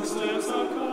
success